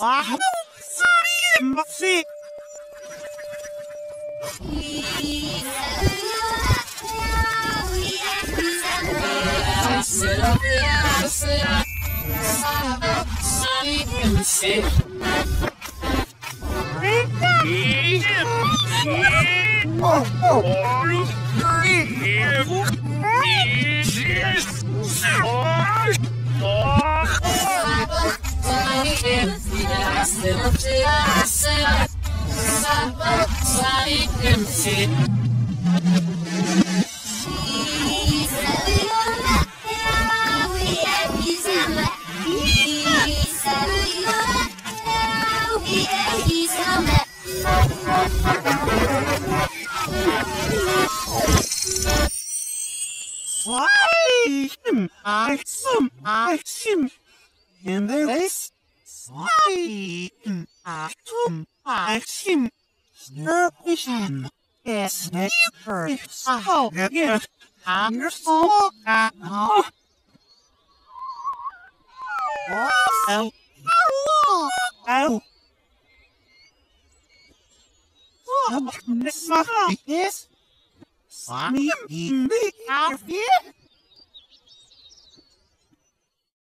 Ah, sorry, você. Oh, Slime, I some, I sim, in the race. Slime, I some, I sim, snurpisham, yes, sniper, so again, I know. Oh, oh, oh. Oh, this is Yes. Slimy, me, out here.